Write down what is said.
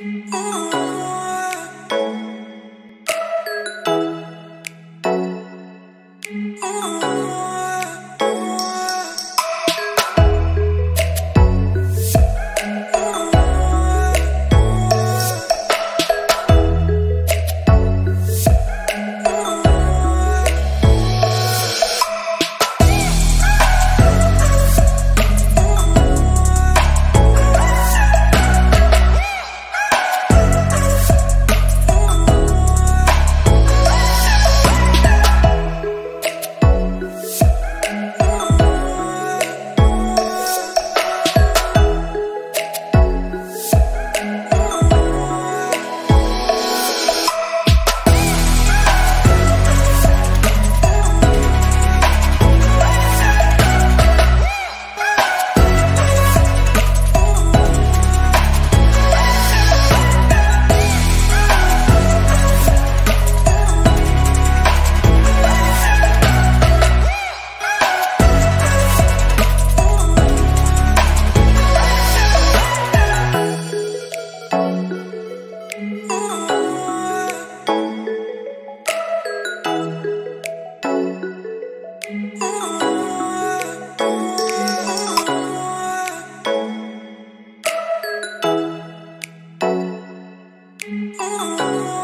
Ooh. Ooh. Ooh.